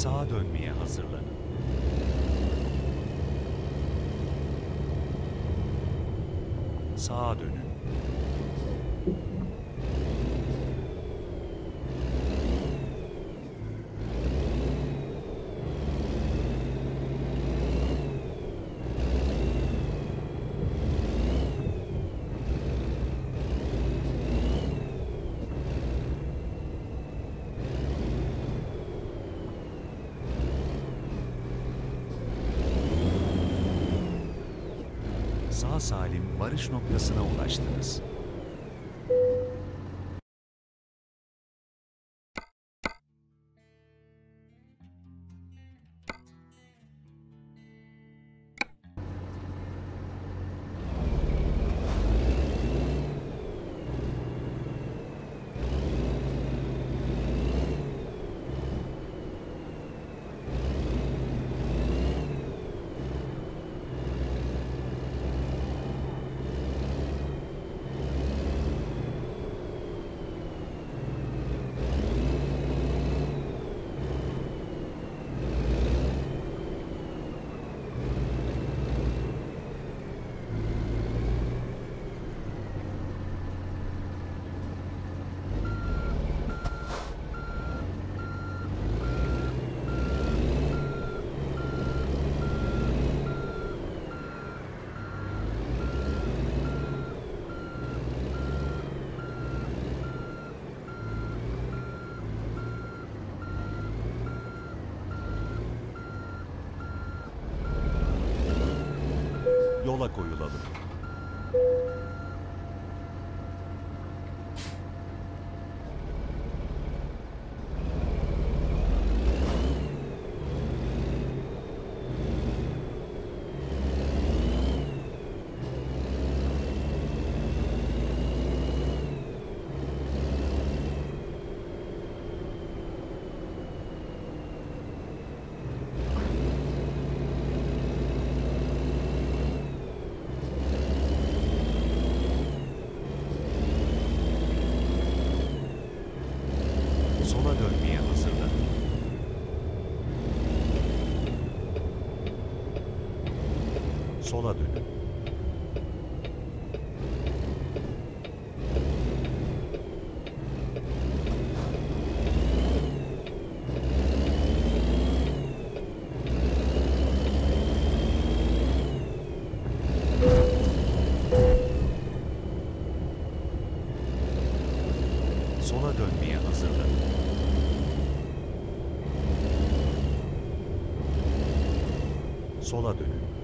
Sağa dönmeye hazırlanın. Sağa dönün. Sağ salim varış noktasına ulaştınız. Yola koyulalım. Sola dönmeye hazırlanın. Sola dönün. Sola dönmeye hazırlanın. Sola dönün.